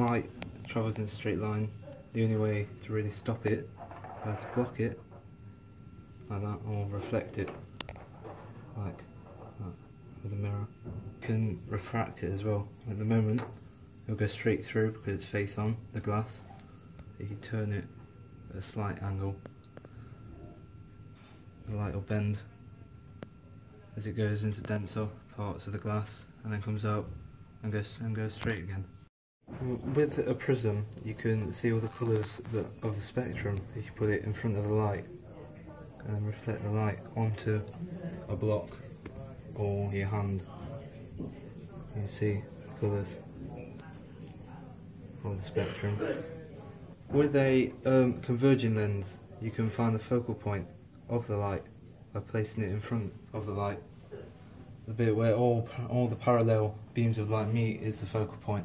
light travels in a straight line, the only way to really stop it, is to block it like that, or reflect it like that with a mirror. You can refract it as well. At the moment, it'll go straight through because it's face on the glass. If you turn it at a slight angle, the light will bend as it goes into denser parts of the glass and then comes out and goes and goes straight again. With a prism, you can see all the colours of the spectrum if you put it in front of the light and reflect the light onto a block or your hand. You see the colours of the spectrum. With a um, converging lens, you can find the focal point of the light by placing it in front of the light. The bit where all all the parallel beams of light meet is the focal point.